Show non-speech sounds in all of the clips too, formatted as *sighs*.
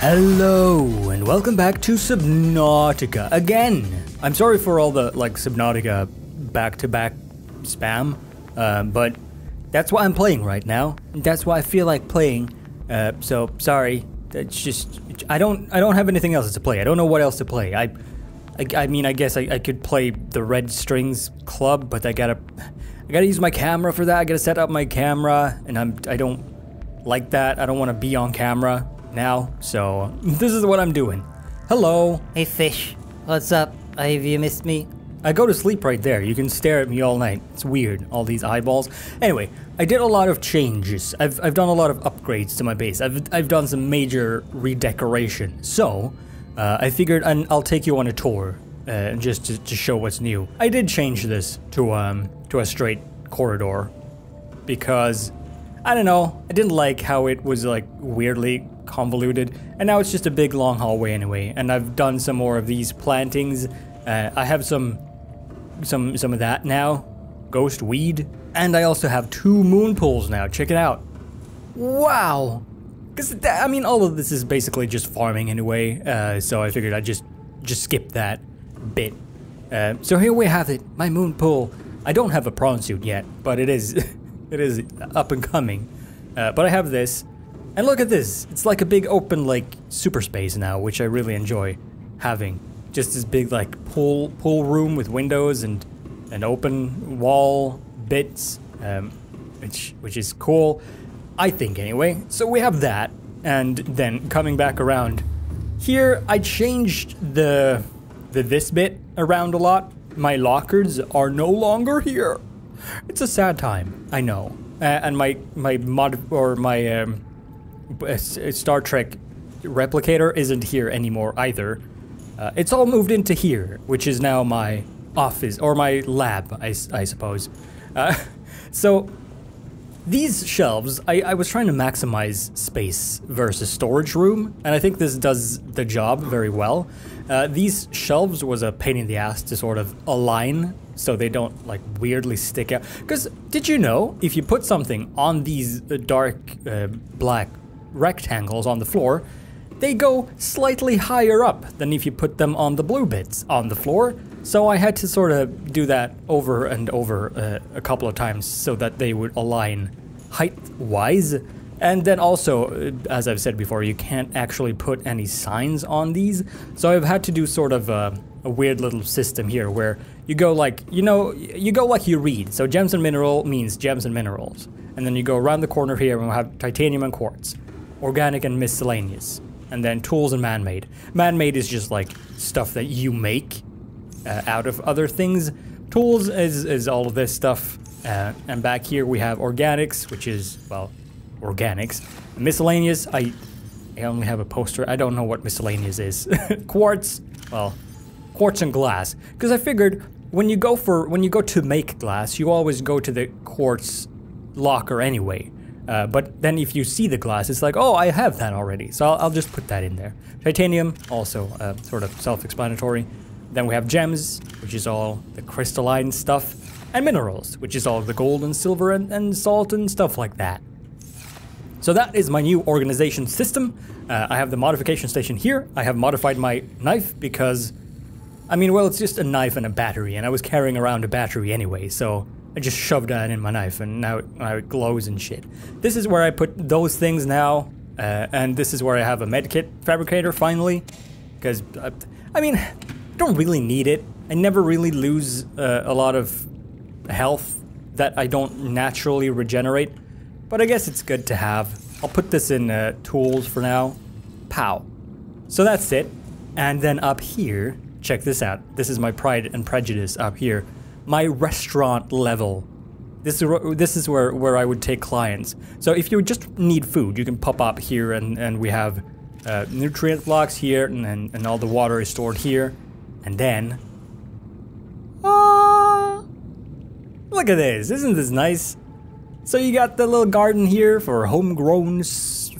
Hello and welcome back to Subnautica again. I'm sorry for all the like Subnautica back-to-back spam, uh, but that's what I'm playing right now. That's what I feel like playing. Uh, so sorry. It's just I don't I don't have anything else to play. I don't know what else to play. I I, I mean I guess I, I could play the Red Strings Club, but I gotta I gotta use my camera for that. I gotta set up my camera, and I'm I don't like that. I don't want to be on camera now, so this is what I'm doing. Hello. Hey fish, what's up? Have you missed me? I go to sleep right there. You can stare at me all night. It's weird, all these eyeballs. Anyway, I did a lot of changes. I've, I've done a lot of upgrades to my base. I've, I've done some major redecoration. So, uh, I figured i will take you on a tour, uh, just to, to show what's new. I did change this to, um, to a straight corridor, because, I don't know, I didn't like how it was, like, weirdly convoluted, and now it's just a big long hallway anyway, and I've done some more of these plantings. Uh, I have some some some of that now. Ghost weed. And I also have two moon pools now. Check it out. Wow. Because, I mean, all of this is basically just farming anyway. Uh, so I figured I'd just, just skip that bit. Uh, so here we have it. My moon pool. I don't have a prawn suit yet, but it is, *laughs* it is up and coming. Uh, but I have this. And look at this. It's like a big open, like, super space now, which I really enjoy having just this big like pool pool room with windows and an open wall bits, um, which which is cool, I think anyway. So we have that, and then coming back around here, I changed the the this bit around a lot. My lockers are no longer here. It's a sad time, I know, uh, and my my mod or my um, Star Trek replicator isn't here anymore either. Uh, it's all moved into here, which is now my office, or my lab, I, I suppose. Uh, *laughs* so, these shelves, I, I, was trying to maximize space versus storage room, and I think this does the job very well. Uh, these shelves was a pain in the ass to sort of align so they don't like weirdly stick out. Because did you know if you put something on these uh, dark uh, black rectangles on the floor, they go slightly higher up than if you put them on the blue bits on the floor. So I had to sort of do that over and over uh, a couple of times so that they would align height-wise. And then also, uh, as I've said before, you can't actually put any signs on these. So I've had to do sort of a, a weird little system here where you go like, you know, you go like you read. So gems and mineral means gems and minerals. And then you go around the corner here and we'll have titanium and quartz. Organic and miscellaneous and then tools and man-made. Man-made is just like stuff that you make uh, out of other things. Tools is, is all of this stuff. Uh, and back here we have organics, which is, well, organics. Miscellaneous, I, I only have a poster. I don't know what miscellaneous is. *laughs* quartz, well, quartz and glass. Because I figured when you go for, when you go to make glass, you always go to the quartz locker anyway. Uh, but then if you see the glass, it's like, oh, I have that already. So I'll, I'll just put that in there. Titanium, also uh, sort of self-explanatory. Then we have gems, which is all the crystalline stuff. And minerals, which is all the gold and silver and, and salt and stuff like that. So that is my new organization system. Uh, I have the modification station here. I have modified my knife because, I mean, well, it's just a knife and a battery, and I was carrying around a battery anyway, so I just shoved that in my knife and now it, now it glows and shit. This is where I put those things now, uh, and this is where I have a medkit fabricator finally, because, uh, I mean, I don't really need it. I never really lose uh, a lot of health that I don't naturally regenerate, but I guess it's good to have. I'll put this in uh, tools for now. Pow. So that's it. And then up here, check this out. This is my pride and prejudice up here my restaurant level. This is this is where where I would take clients. So if you just need food, you can pop up here, and and we have uh, nutrient blocks here, and, and and all the water is stored here, and then. Ah, look at this! Isn't this nice? So you got the little garden here for homegrown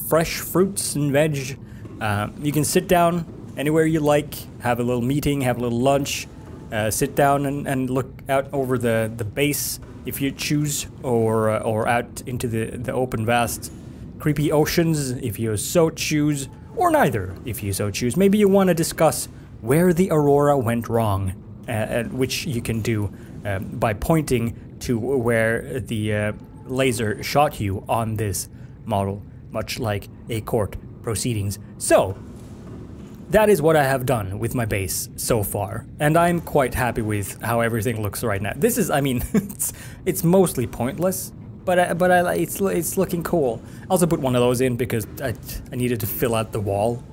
fresh fruits and veg. Uh, you can sit down anywhere you like, have a little meeting, have a little lunch, uh, sit down and, and look out over the, the base if you choose, or uh, or out into the, the open vast creepy oceans if you so choose, or neither, if you so choose. Maybe you want to discuss where the Aurora went wrong, uh, which you can do um, by pointing to where the uh, laser shot you on this model, much like a court proceedings. So, that is what I have done with my base so far, and I'm quite happy with how everything looks right now. This is, I mean, *laughs* it's, it's mostly pointless, but I, but I, it's it's looking cool. I also put one of those in because I, I needed to fill out the wall.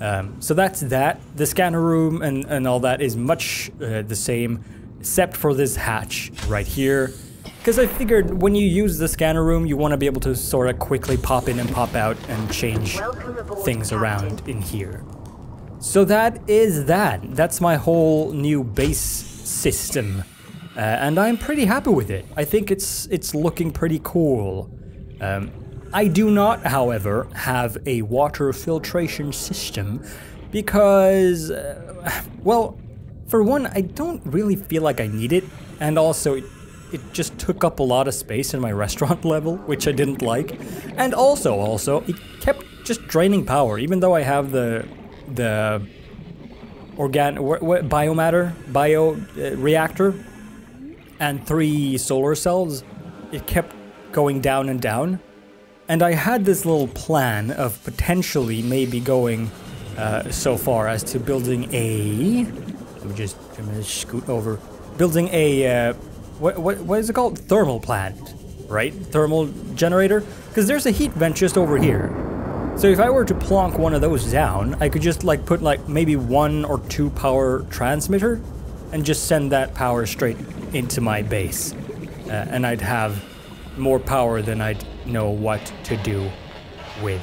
Um, so that's that. The scanner room and, and all that is much uh, the same, except for this hatch right here. Because I figured when you use the scanner room, you want to be able to sort of quickly pop in and pop out and change things around in here. So that is that. That's my whole new base system. Uh, and I'm pretty happy with it. I think it's it's looking pretty cool. Um, I do not, however, have a water filtration system because, uh, *sighs* well, for one, I don't really feel like I need it, and also it, it just took up a lot of space in my *laughs* restaurant level, which I didn't like, and also, also, it kept just draining power, even though I have the the organ biomatter bio uh, reactor and three solar cells, it kept going down and down. And I had this little plan of potentially maybe going uh, so far as to building a. Let me just, I'm gonna scoot over. Building a. Uh, what, what, what is it called? Thermal plant, right? Thermal generator? Because there's a heat vent just over here. So if I were to plonk one of those down, I could just like put like maybe one or two power transmitter and just send that power straight into my base. Uh, and I'd have more power than I'd know what to do with.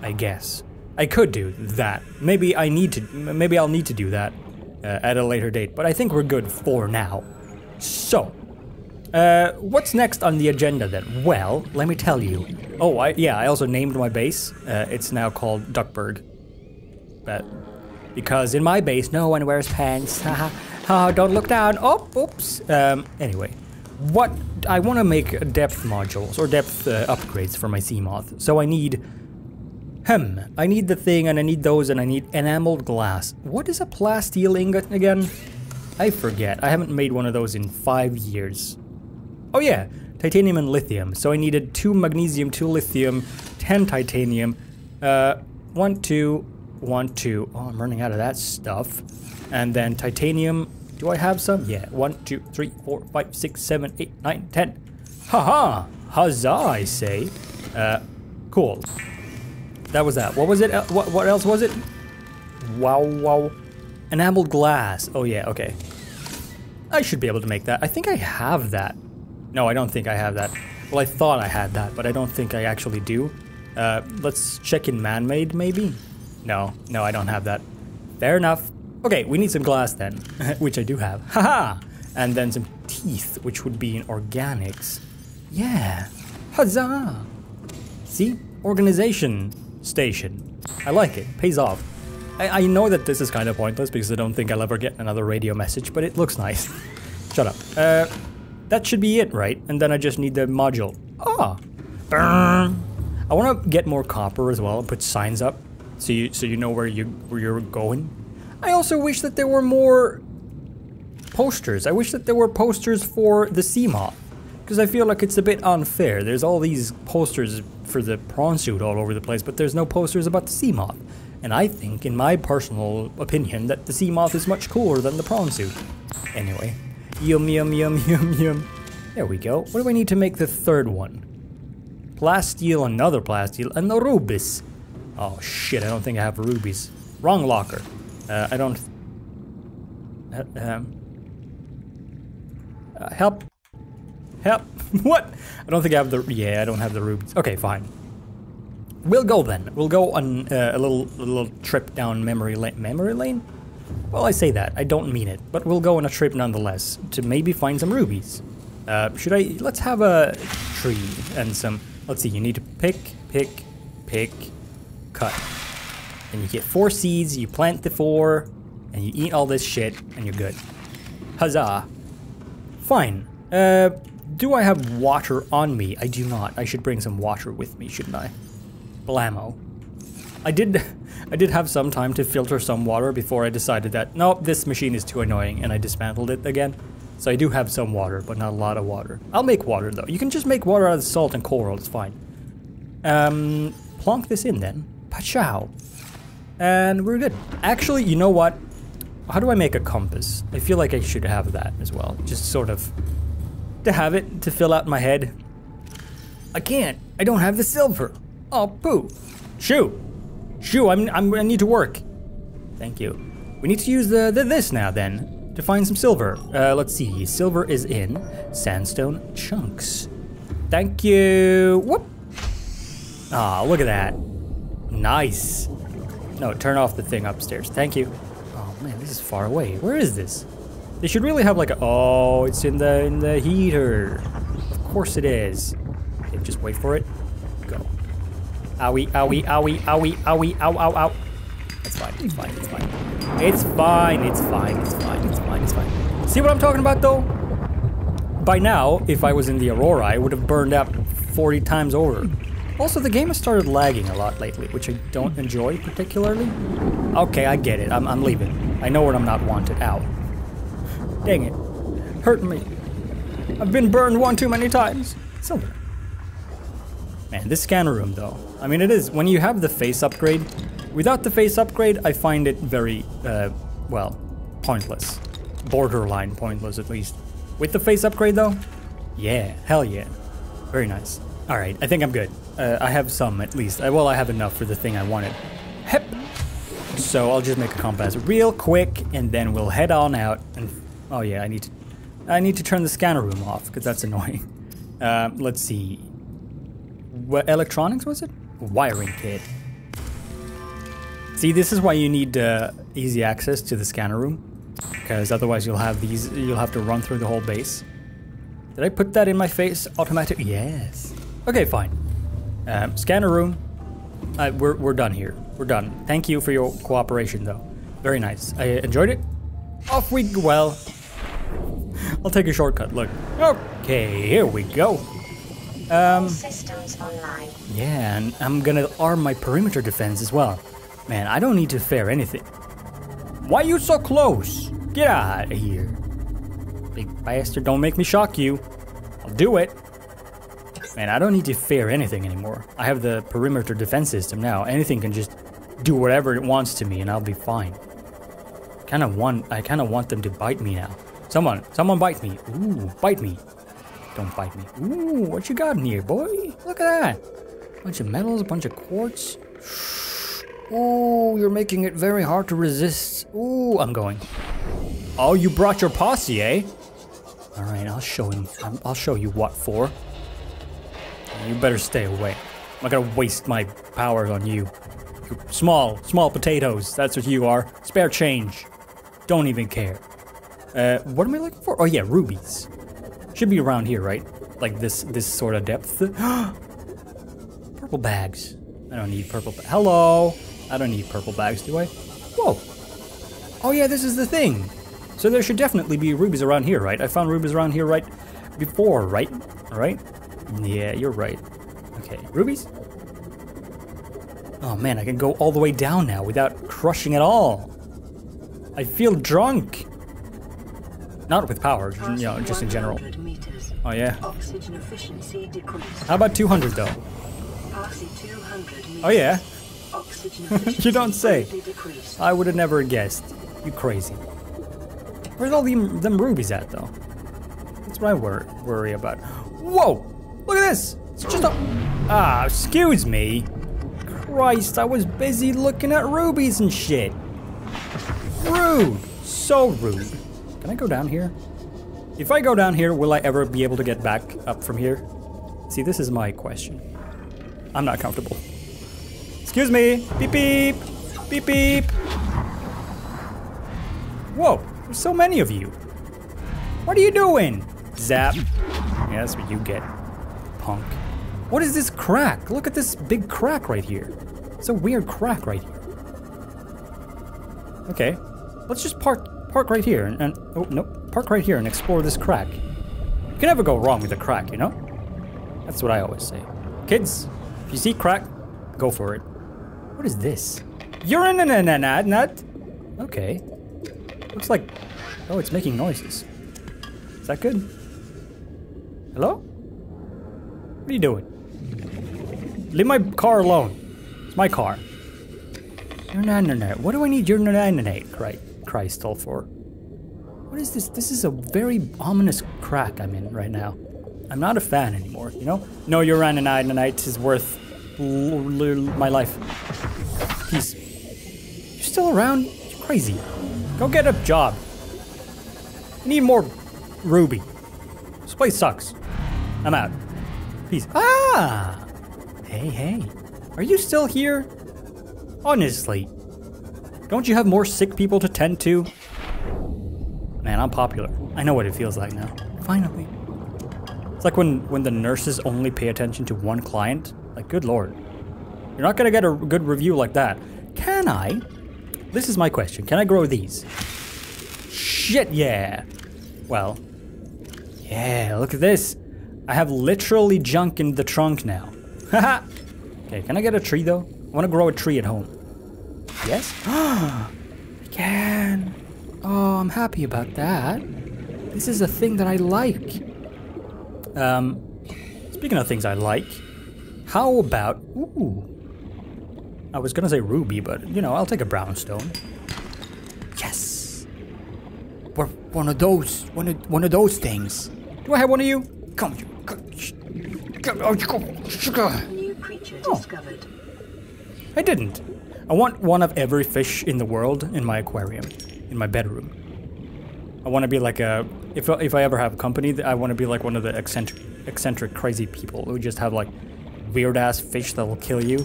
I guess. I could do that. Maybe I need to maybe I'll need to do that uh, at a later date, but I think we're good for now. So, uh, what's next on the agenda then? Well, let me tell you. Oh, I, yeah, I also named my base. Uh, it's now called Duckburg. But because in my base, no one wears pants. *laughs* oh, don't look down. Oh, oops. Um, anyway, what I want to make depth modules or depth uh, upgrades for my Seamoth. So I need. Hmm. I need the thing, and I need those, and I need enameled glass. What is a plasteel ingot again? I forget. I haven't made one of those in five years. Oh yeah, titanium and lithium. So I needed two magnesium, two lithium, ten titanium. Uh, one, two, one, two. Oh, I'm running out of that stuff. And then titanium. Do I have some? Yeah. One, two, three, four, five, six, seven, eight, nine, ten. Haha! Huzzah, I say. Uh, cool. That was that. What was it? What, what else was it? Wow, wow. Enameled glass. Oh, yeah, okay. I should be able to make that. I think I have that. No, I don't think I have that. Well, I thought I had that, but I don't think I actually do. Uh, let's check in man-made, maybe? No, no, I don't have that. Fair enough. Okay, we need some glass then, *laughs* which I do have. Haha! And then some teeth, which would be in organics. Yeah. Huzzah! See? Organization station. I like it. Pays off. I, I know that this is kind of pointless because I don't think I'll ever get another radio message, but it looks nice. *laughs* Shut up. Uh, that should be it, right? And then I just need the module. Ah! Burn. I want to get more copper as well and put signs up so you, so you know where, you, where you're going. I also wish that there were more posters. I wish that there were posters for the Seamoth. Because I feel like it's a bit unfair. There's all these posters for the prawn suit all over the place, but there's no posters about the Seamoth. And I think, in my personal opinion, that the Seamoth is much cooler than the prawn suit. Anyway, yum yum yum *laughs* yum yum. There we go. What do I need to make the third one? Plasteel, another plasteel, and the rubis. Oh shit, I don't think I have rubies. Wrong locker. Uh, I don't... Uh, um, uh, help. Help. *laughs* what? I don't think I have the... Yeah, I don't have the rubies. Okay, fine. We'll go then. We'll go on uh, a little a little trip down memory lane. Memory lane? Well, I say that. I don't mean it. But we'll go on a trip nonetheless to maybe find some rubies. Uh, should I... Let's have a tree and some... Let's see. You need to pick, pick, pick, cut. And you get four seeds, you plant the four, and you eat all this shit, and you're good. Huzzah. Fine. Uh, do I have water on me? I do not. I should bring some water with me, shouldn't I? Blammo. I did, *laughs* I did have some time to filter some water before I decided that no, this machine is too annoying, and I dismantled it again. So I do have some water, but not a lot of water. I'll make water though. You can just make water out of salt and coral. It's fine. Um, plonk this in then. Pachow. And we're good. Actually, you know what? How do I make a compass? I feel like I should have that as well. Just sort of to have it to fill out my head. I can't. I don't have the silver. Oh, poo. Shoo. Shoo, I'm, I'm, I need to work. Thank you. We need to use the, the this now then to find some silver. Uh, let's see. Silver is in sandstone chunks. Thank you. Whoop. Ah, look at that. Nice. No, turn off the thing upstairs. Thank you. Oh man, this is far away. Where is this? They should really have like a. Oh, it's in the in the heater. Of course it is. Okay, just wait for it. Owie, owie, owie, owie, owie, ow, ow, ow. It's fine, it's fine, it's fine. It's fine, it's fine, it's fine, it's fine, it's fine. See what I'm talking about though? By now, if I was in the Aurora, I would have burned up 40 times over. Also, the game has started lagging a lot lately, which I don't enjoy particularly. Okay, I get it. I'm, I'm leaving. I know where I'm not wanted. Ow. Dang it. Hurt me. I've been burned one too many times. Silver. Man, this scanner room though. I mean, it is, when you have the face upgrade, without the face upgrade, I find it very, uh, well, pointless. Borderline pointless, at least. With the face upgrade though, yeah, hell yeah. Very nice. All right, I think I'm good. Uh, I have some at least. Uh, well, I have enough for the thing I wanted. Hep. So I'll just make a compass real quick, and then we'll head on out. And oh yeah, I need to, I need to turn the scanner room off because that's annoying. *laughs* Uh, let's see. What electronics was it? Wiring kit. See, this is why you need uh, easy access to the scanner room, because otherwise you'll have these. You'll have to run through the whole base. Did I put that in my face? Automatic? Yes. Okay, fine. Um, scanner room. Uh, we're, we're done here. We're done. Thank you for your cooperation, though. Very nice. I enjoyed it. Off we go. Well, *laughs* I'll take a shortcut. Look. Okay, here we go. Um, Systems online. yeah, and I'm gonna arm my perimeter defense as well. Man, I don't need to fear anything. Why you so close? Get out of here. Big bastard, don't make me shock you. I'll do it. Man, I don't need to fear anything anymore. I have the perimeter defense system now. Anything can just do whatever it wants to me and I'll be fine. Kinda want I kinda want them to bite me now. Someone, someone bite me. Ooh, bite me. Don't bite me. Ooh, what you got in here, boy? Look at that. Bunch of metals, a bunch of quartz. Ooh, you're making it very hard to resist. Ooh, I'm going. Oh, you brought your posse, eh? All right, I'll show him. I'm- I'll show you what for. You better stay away. I'm not gonna waste my powers on you. You small, small potatoes. That's what you are. Spare change. Don't even care. Uh, what am I looking for? Oh yeah, rubies. Should be around here, right? Like this, this sort of depth. *gasps* purple bags. I don't need purple. Hello. I don't need purple bags, do I? Whoa. Oh yeah, this is the thing. So there should definitely be rubies around here, right? I found rubies around here right before, right? Right? Yeah, you're right. Okay, rubies? Oh man, I can go all the way down now without crushing at all. I feel drunk. Not with power, you know, just in general. 100 meters. Oh yeah. Oxygen efficiency decreased. How about 200 though? Passing 200 meters. Oh yeah. Oxygen *laughs* You don't say. decreased. I would have never guessed. You crazy. Where's all the, them rubies at, though? That's what I wor- worry about. Whoa! Look at this! It's just a. Ah, excuse me. Christ, I was busy looking at rubies and shit. Rude. So rude. Can I go down here? If I go down here, will I ever be able to get back up from here? See, this is my question. I'm not comfortable. Excuse me. Beep beep. Beep beep. Whoa, there's so many of you. What are you doing? Zap. Yeah, that's what you get, punk. What is this crack? Look at this big crack right here. It's a weird crack right here. Okay, let's just park park right here and, and oh no, park right here and explore this crack. You can never go wrong with a crack, you know? That's what I always say. Kids, if you see crack, go for it. What is this? Urine and an an nut? Okay. Looks like. Oh, it's making noises. Is that good? Hello? What are you doing? Leave my car alone. It's my car. Urinate. What do I need urinate Christ, Christ all for? What is this? This is a very ominous crack I'm in right now. I'm not a fan anymore, you know? No urinate is worth l- l- my life. Peace. You're still around? You're crazy. Go get a job. I need more Ruby. This place sucks. I'm out. Peace. Ah! Hey, hey. Are you still here? Honestly. Don't you have more sick people to tend to? Man, I'm popular. I know what it feels like now. Finally. It's like when, when the nurses only pay attention to one client. Like, good lord. You're not gonna get a good review like that. Can I? This is my question. Can I grow these? Shit, yeah. Well, yeah, look at this. I have literally junk in the trunk now. Haha. *laughs* okay, can I get a tree though? I want to grow a tree at home. Yes? *gasps* I can. Oh, I'm happy about that. This is a thing that I like. Um, speaking of things I like, how about ooh? I was gonna say ruby, but you know, I'll take a brownstone. Yes. We're one of those, one of one of those things. Do I have one of you? Come, you. come, sh- come, oh, you go, sugar. New creature Oh. discovered. I didn't. I want one of every fish in the world in my aquarium, in my bedroom. I want to be like a. If if I ever have company, I want to be like one of the eccentric, eccentric, crazy people who just have like weird ass fish that will kill you,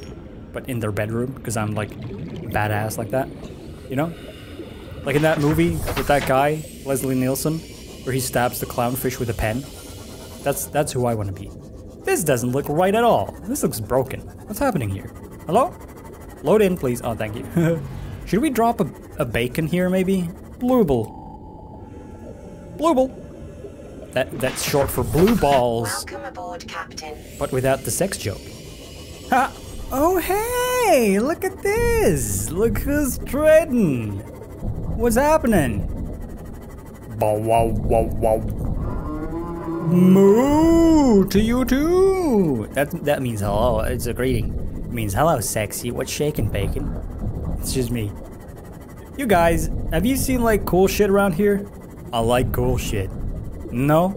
but in their bedroom because I'm like badass like that. You know, like in that movie with that guy Leslie Nielsen, where he stabs the clownfish with a pen. That's that's who I want to be. This doesn't look right at all. This looks broken. What's happening here? Hello? Load in, please. Oh, thank you. *laughs* Should we drop a, a bacon here, maybe? Blueble. Blueble. That that's short for blue balls, Welcome aboard, Captain. but without the sex joke. Ha! Oh hey! Look at this! Look who's treading! What's happening? Bow wow wow wow. Moo to you too. That that means hello. It's a greeting. It means hello, sexy. What's shaking, bacon? It's just me. You guys, have you seen like cool shit around here? I like cool shit. No?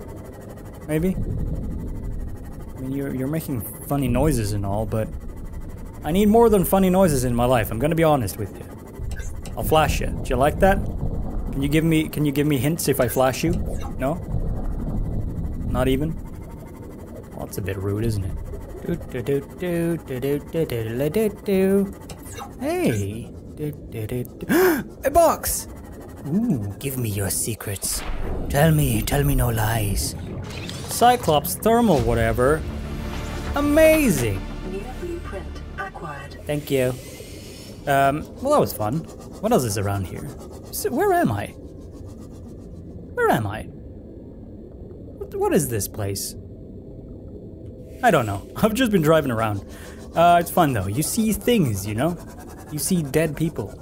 Maybe? I mean, you're, you're making funny noises and all, but I need more than funny noises in my life. I'm gonna be honest with you. I'll flash you. Do you like that? Can you give me Can you give me hints if I flash you? No. Not even. Well, that's a bit rude, isn't it? Hey. *gasps* A box. Ooh, give me your secrets. Tell me, tell me no lies. Cyclops thermal, whatever. Amazing. Thank you. Um, well, that was fun. What else is around here? So, where am I? Where am I? What, what is this place? I don't know. *laughs* I've just been driving around. Uh, it's fun though. You see things, you know? You see dead people.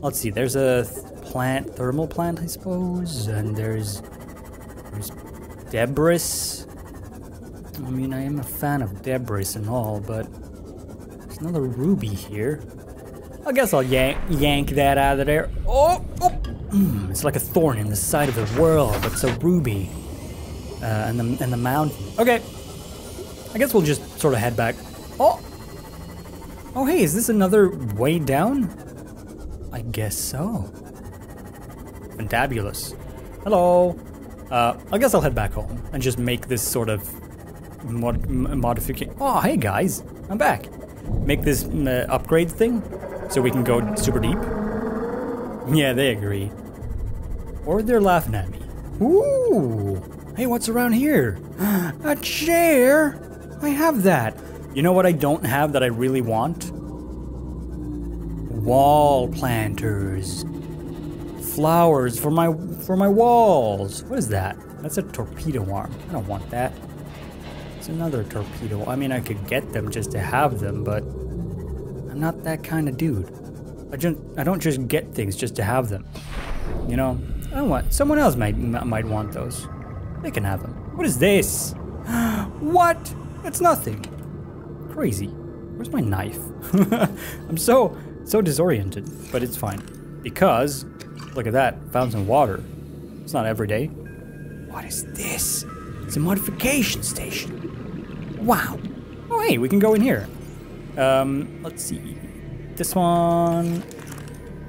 Let's see, there's a plant, thermal plant, I suppose, and there's. There's debris. I mean, I am a fan of debris and all, but there's another ruby here. I guess I'll yank, yank that out of there. Oh, oh. Mm, it's like a thorn in the side of the world, but it's a ruby. Uh, and the and the mountain. Okay. I guess we'll just sort of head back. Oh. Oh, hey, is this another way down? I guess so. Fantabulous. Hello. Uh, I guess I'll head back home and just make this sort of mod- modification. Oh, hey guys, I'm back. Make this uh, upgrade thing so we can go super deep. Yeah, they agree. Or they're laughing at me. Ooh, hey, what's around here? *gasps* A chair. I have that. You know what I don't have that I really want? Wall planters. Flowers for my for my walls. What is that? That's a torpedo arm. I don't want that. It's another torpedo. I mean, I could get them just to have them, but I'm not that kind of dude. I just I don't just get things just to have them. You know, I don't want someone else might might want those. They can have them. What is this? *gasps* what? It's nothing. Crazy. Where's my knife? *laughs* I'm so so disoriented, but it's fine because look at that. Found some water. It's not every day. What is this? It's a modification station. Wow. Oh hey, we can go in here. Um, let's see. This one.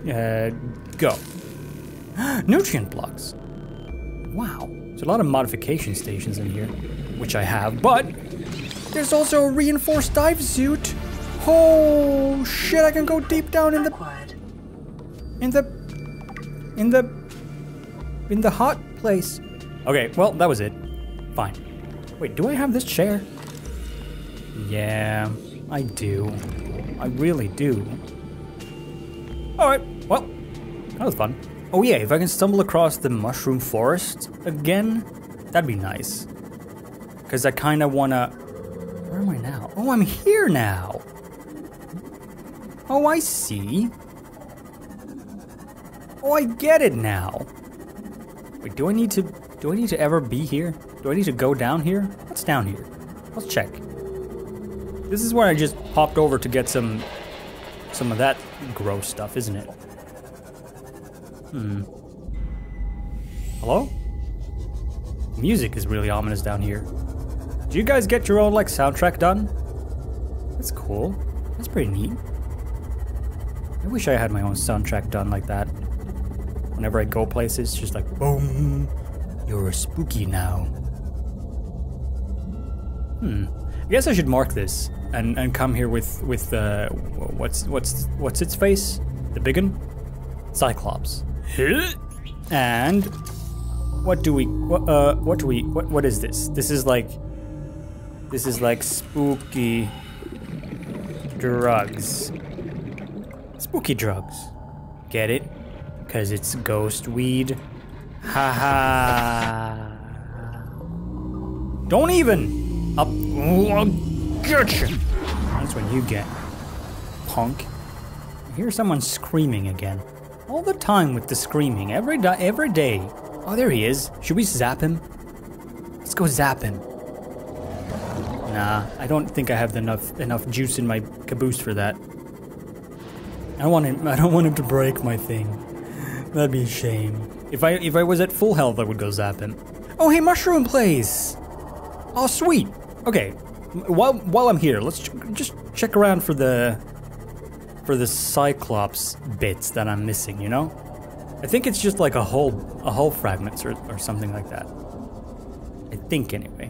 Uh, go. *gasps* Nutrient blocks. Wow. There's a lot of modification stations in here, which I have, but there's also a reinforced dive suit. Oh shit, I can go deep down in the Acquired. in the in the in the hot place. Okay, well, that was it. Fine. Wait, do I have this chair? Yeah, I do. I really do. Alright, well, that was fun. Oh yeah, if I can stumble across the mushroom forest again, that'd be nice. Because I kind of want to... Where am I now? Oh, I'm here now! Oh, I see. Oh, I get it now. Wait, do I need to do I need to ever be here? Do I need to go down here? What's down here? Let's check. This is where I just popped over to get some some of that gross stuff, isn't it? Hmm. Hello? Music is really ominous down here. Do you guys get your own like soundtrack done? That's cool. That's pretty neat. I wish I had my own soundtrack done like that. Whenever I go places, just like boom, you're spooky now. Hmm. I guess I should mark this and, and come here with with uh, what's what's what's its face? The big one, Cyclops. *laughs* And what do we what uh what do we what what is this? This is like this is like spooky drugs. Spooky drugs. Get it? Cause it's ghost weed. Ha ha. Don't even up. Gotcha. That's what you get, punk. I hear someone screaming again. All the time with the screaming. Every. Every day. Oh, there he is. Should we zap him? Let's go zap him. Nah, I don't think I have enough enough juice in my caboose for that. I want him. I don't want him to break my thing. That'd be a shame. If I if I was at full health, I would go zap him. Oh, hey, mushroom place. Oh, sweet. Okay. While while I'm here, let's ch- just check around for the for the Cyclops bits that I'm missing. You know, I think it's just like a whole a hull fragments or or something like that. I think anyway.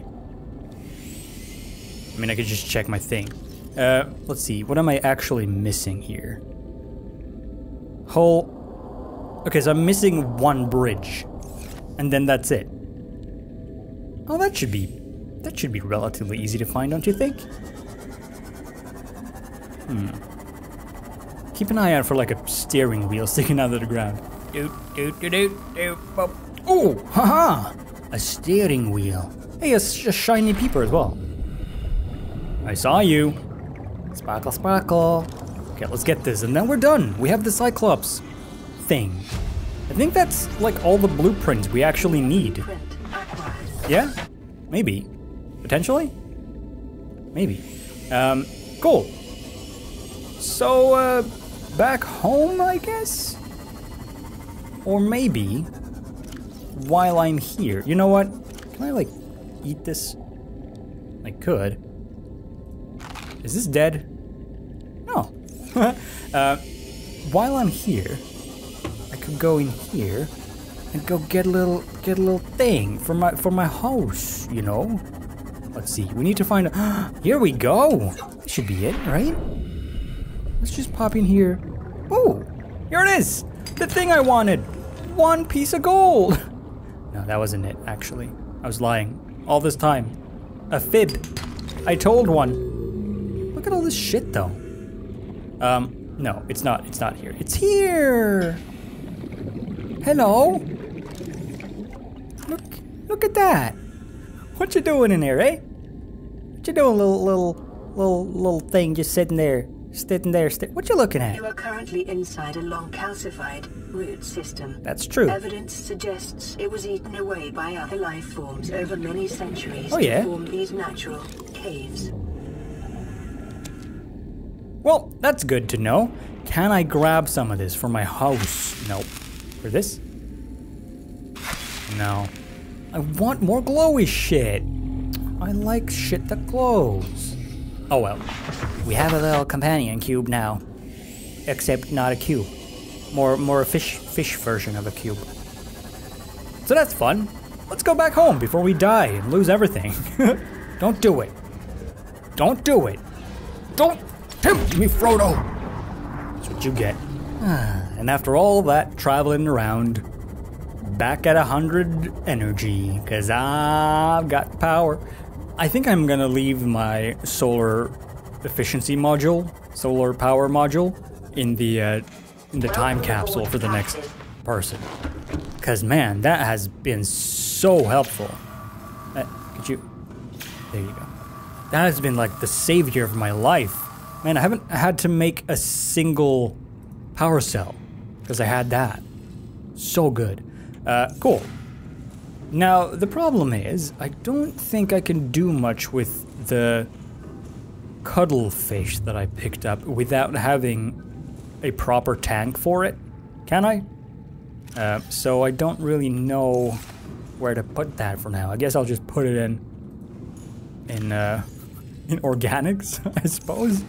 I mean, I could just check my thing. Uh, let's see. What am I actually missing here? Whole. Okay, so I'm missing one bridge, and then that's it. Oh, that should be that should be relatively easy to find, don't you think? Hmm. Keep an eye out for like a steering wheel *laughs* sticking out of the ground. Doot doot doot doot doot. Oh, haha! A steering wheel. Hey, a, sh- a shiny peeper as well. I saw you. Sparkle, sparkle. Okay, let's get this, and then we're done. We have the Cyclops thing. I think that's like all the blueprints we actually need. Yeah, maybe, potentially, maybe. Um, cool. So, uh, back home, I guess, or maybe while I'm here. You know what? Can I like eat this? I could. Is this dead? No. *laughs* uh, while I'm here, I could go in here and go get a little get a little thing for my for my house, you know. Let's see. We need to find a *gasps* Here we go. This should be it, right? Let's just pop in here. Oh, here it is. The thing I wanted. One piece of gold. *laughs* No, that wasn't it, actually. I was lying. All this time. A fib. I told one. Look at all this shit though. Um, no, it's not. It's not here. It's here. Hello. Look, look at that. What you doing in there, eh? What you doing, little, little, little, little thing just sitting there, sitting there. Sti- what you looking at? You are currently inside a long calcified root system. That's true. Evidence suggests it was eaten away by other life forms over many centuries Oh, yeah? to form these natural caves. Well, that's good to know. Can I grab some of this for my house? No. For this? No. I want more glowy shit. I like shit that glows. Oh well. We have a little companion cube now. Except not a cube. More more a fish fish version of a cube. So that's fun. Let's go back home before we die and lose everything. *laughs* Don't do it. Don't do it. Don't tempt me, Frodo. That's what you get. *sighs* and after all that traveling around, back at a hundred energy, cause I've got power. I think I'm gonna leave my solar efficiency module, solar power module, in the uh, in the time capsule for the next person. Cause man, that has been so helpful. Uh, could you? There you go. That has been like the savior of my life. Man, I haven't had to make a single power cell because I had that. So good. Uh, cool. Now, the problem is, I don't think I can do much with the cuttlefish that I picked up without having a proper tank for it. Can I? Uh, so I don't really know where to put that for now. I guess I'll just put it in in uh, *laughs* in organics, *laughs* I suppose.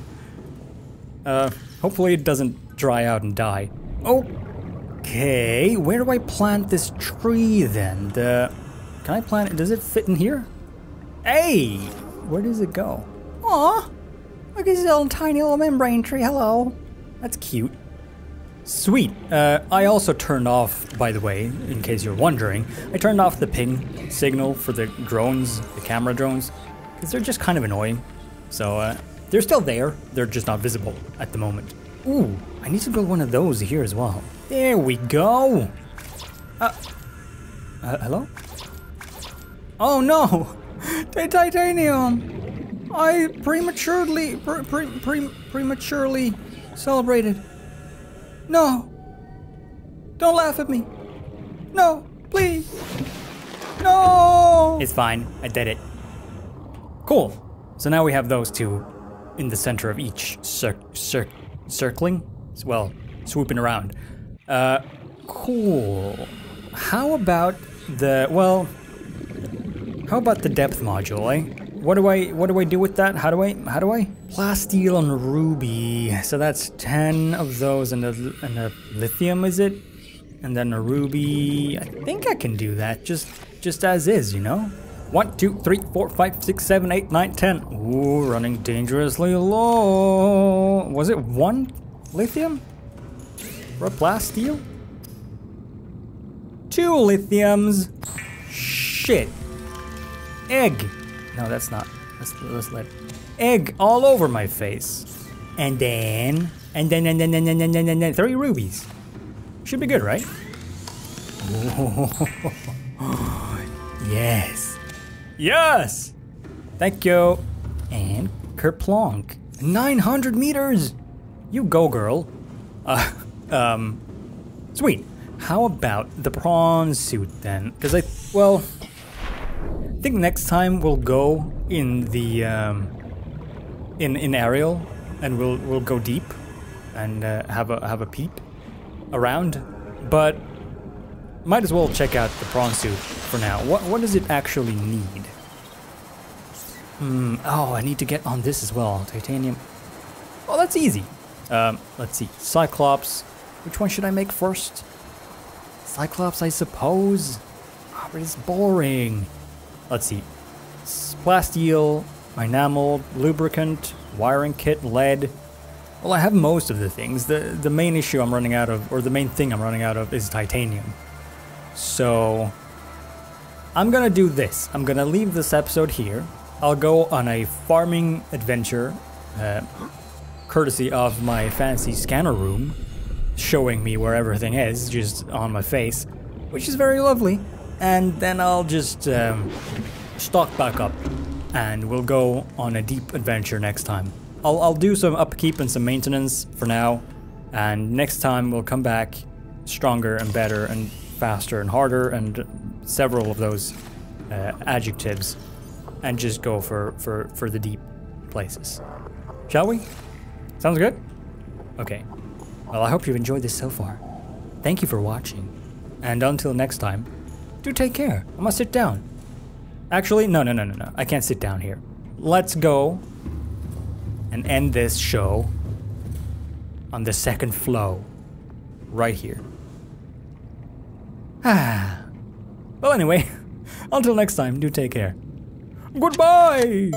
Uh, hopefully it doesn't dry out and die. Okay, where do I plant this tree then? The can I plant it? Does it fit in here? Hey, where does it go? Aw, look at this little tiny little membrane tree. Hello, that's cute. Sweet. Uh, I also turned off, by the way, in case you're wondering, I turned off the ping signal for the drones, the camera drones, because they're just kind of annoying. So uh, they're still there, they're just not visible at the moment. Ooh, I need to build one of those here as well. There we go. Uh, uh hello? Oh no! *laughs* Titanium! I prematurely, pre, pre, pre, prematurely celebrated. No! Don't laugh at me! No, please! No! It's fine, I did it. Cool. So now we have those two in the center of each cir- cir- circling? Well, swooping around. Uh, cool. How about the, well, how about the depth module, eh? What do I what do I do with that? How do I how do I? Plasteel and ruby. So that's ten of those and a and a lithium is it? And then a ruby. I think I can do that just just as is, you know? One, two, three, four, five, six, seven, eight, nine, ten. Ooh, running dangerously low. Was it one lithium? For a plasteel? Two lithiums. Shit. Egg. No, that's not. Let's, let's let egg all over my face. And then, and then, and then, and then, and then, and then, three rubies. Should be good, right? *laughs* yes. Yes! Thank you. And kerplonk. 900 meters! You go, girl. Uh, *laughs* um, sweet. How about the prawn suit then? Because I, well, I think next time we'll go in the um, in in Ariel, and we'll we'll go deep and uh, have a have a peep around. But might as well check out the prawn suit for now. What what does it actually need? Hmm. Oh, I need to get on this as well. Titanium. Oh, that's easy. Um, let's see. Cyclops. Which one should I make first? Cyclops, I suppose. Ah, but it's boring. Let's see. Plasteel, enamel, lubricant, wiring kit, lead. Well, I have most of the things. The the main issue I'm running out of, or the main thing I'm running out of, is titanium. So I'm gonna do this. I'm gonna leave this episode here. I'll go on a farming adventure, uh, courtesy of my fancy scanner room, showing me where everything is, just on my face, which is very lovely. And then I'll just um, stock back up, and we'll go on a deep adventure next time. I'll, I'll do some upkeep and some maintenance for now. And next time we'll come back stronger and better and faster and harder and several of those uh, adjectives and just go for, for, for the deep places. Shall we? Sounds good? Okay. Well, I hope you've enjoyed this so far. Thank you for watching. And until next time, do take care. I must sit down. Actually, no, no, no, no, no. I can't sit down here. Let's go and end this show on the second flow right here. Ah. *sighs* Well, anyway, *laughs* until next time, do take care. Goodbye!